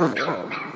Arr!